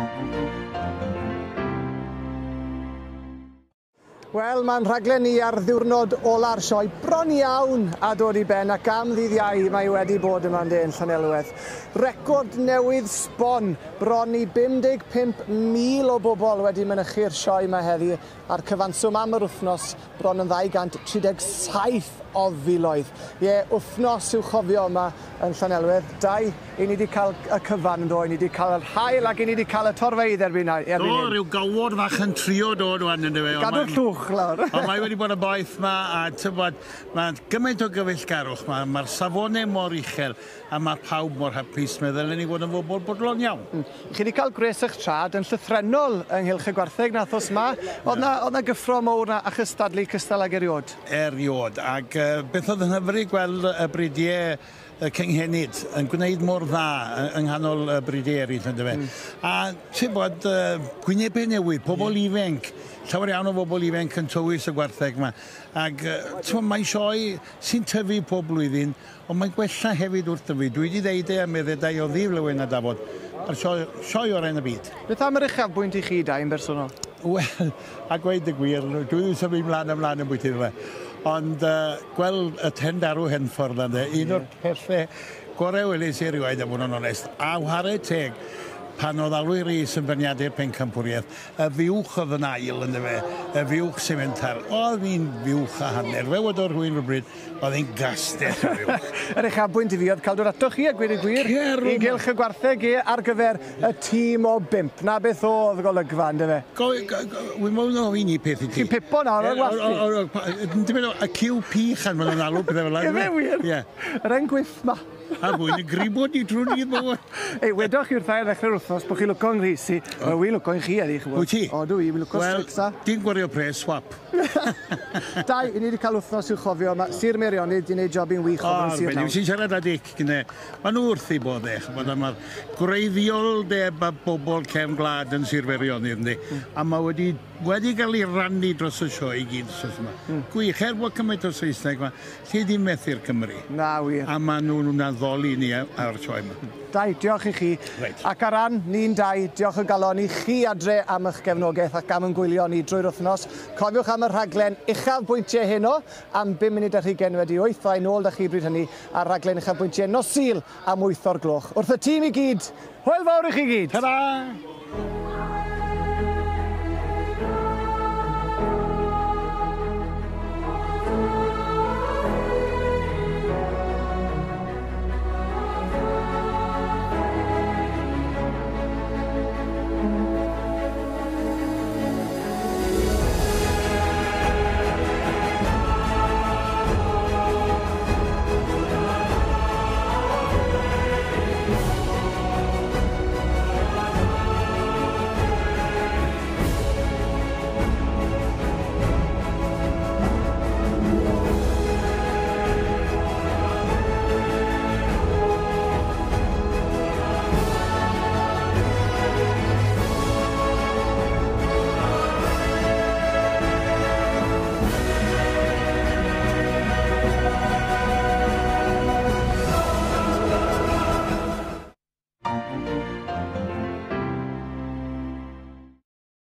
Música Wel, mae'n rhaglen ni ar ddiwrnod ola'r sioe bron iawn a dod i ben ac am ddydd iau mae wedi bod yma'n de'n Llanelwedd. Record newydd sbon, bron i 55,000 o bobl wedi mynychu'r sioe yma heddi a'r cyfanswm am yr wythnos bron yn 237 o filoedd. Ie, wythnos i'w chofio yma yn Llanelwedd. Dau, i ni wedi cael y cyfan yn do, i ni wedi cael yr hael ac i ni wedi cael y torfeidd erbyn hyn. Do, rhyw gawod fach yn trio dod o'n yn dyfe. Gadw'r llwch uwch lawr. Ond mae wedi bod y boeth yma, a tybod, mae gymaint o gyfeillgarwch ma, mae'r safonau mor uchel, a mae pawb mor hapus, meddwl ni fod yn fobl bodlon iawn. Mm. Chi wedi cael gres eich trad yn llythrenol ynghylch y gwartheg na thos yma. Oedd na, oedd na gyffro mowr na a chystadlu cystal ag eriod? Eriod, ac uh, beth oedd yn hyfryd gweld y bridiau cynghenid yn gwneud mor dda yng nghanol y brydau eraill, ynddo fe. Mm. A ti'n bod, uh, gwynebau newydd, pobl yeah. ifanc, llawer iawn o bobl ifanc yn tywys y gwartheg yma. Ac uh, mae'n sioi sy'n tyfu pob blwyddyn, ond mae'n gwella hefyd wrth dyfu. Dwi wedi ddeud e am meddedau o ddif lywyn a dafod, a'r sioi, sioi o'r enn y byd. Beth am yr uchafbwynt i chi dau yn bersonol? Wel, a gweud y gwir, dwi ddim yn symud mlaen ymlaen yn bwyty fe. Ond uh, gweld y tendarw Henffordd yna, un o'r pethau gorau weles i erioed am hwnnw'n onest. A whare teg, pan oedd Alwy Rhys yn berniadu'r pencampwriaeth, y fiwch oedd yn ail yn fe, y fiwch sementar. Oedd fi'n fiwch a hanner. Fe wedi o'r hwyn rhywbryd, oedd hi'n gastell y fiwch. Yr eich abwynt i fi oedd cael dod atoch chi a gweud y gwir i gylch y gwartheg i ar gyfer y tîm o bimp. Na beth oedd golygfa, ynddo fe? Wy'n mwyn o un i peth i ti. Chi'n pipo nawr o'r wathi? Y QP chan maen alw, beth fel yna. Ie, wir? Yr engwyff ma a mwyn y gribod i drwy ni bywyd. Ei, wedoch chi'r ddau ddechrau'r wythnos bod chi lwco'n rhys i. Wel, wi'n lwco'n chi, edrych. Wyt ti? O, dwi, wy'n lwco'n well, Wel, Di'n gwario pres, swap. Dau, i ni wedi cael wythnos i'w chofio. Mae Sir Merionydd wedi gwneud job i'n wych o fan Sir Nawr. Si'n siarad â Dic, gyda. Mae nhw wrth i bod e. Mae'r greiddiol deb a bobl cefn glad yn Sir Merionydd, ynddi. A mae wedi, wedi cael ei rannu dros y sioe i gyd. Mm. Gwych, er bod cymaint o Saesneg yma, lle di methu'r Cymru? Na, wir. A mae nhw'n addoli ni e- ar y sioe yma. Dau, diolch i chi. Reit. Ac ar ran ni'n dau, diolch o galon i chi adre am eich gefnogaeth ac am yn gwylio ni drwy'r wythnos. Cofiwch am y rhaglen uchaf bwyntiau heno am 5 munud ar hugen wedi 8 a'i nôl da chi bryd hynny a'r rhaglen uchaf bwyntiau nosil am 8 o'r gloch. Wrth y tîm i gyd, hwyl fawr i chi gyd! Ta-da!